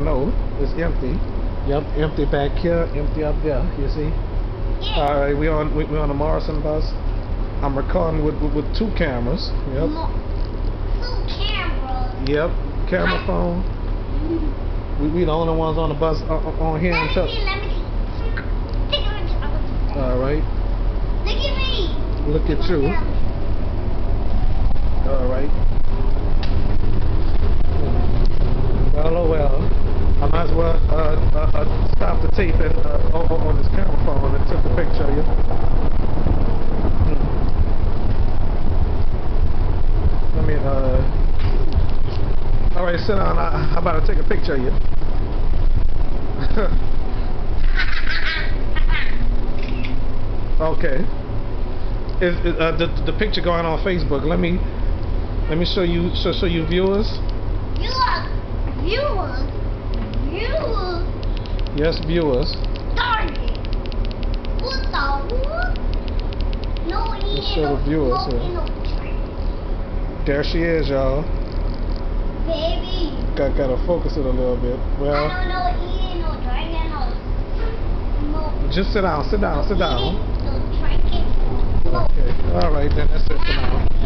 No, it's empty. Yep, empty back here, empty up there. You see? Yeah. All right, we on we, we on the Morrison bus. I'm recording with with, with two cameras. Yep. Mo- Two cameras. Yep. Camera phone. We we the only ones on the bus uh, uh, on here Let me until. see, let me see. Take a picture of it. All right. Look at me. Look at you. All right. Well, oh well. I might as well uh, uh, uh, stop the tape and uh, on, on this camera phone and took a picture of you. Hmm. Let me. Uh, all right, sit down. I, how about I take a picture of you? okay. Is, is the the picture going on Facebook? Let me let me show you show show you viewers. Viewers. Viewers. Viewers. Yes, viewers. Target. What the what? No eating show the viewers smoking, no. There she is, y'all. Baby. Got gotta focus it a little bit. Well. I don't know eating, no drinking, no. No. just sit down, sit down, sit down. Okay. All right, then that's it for now.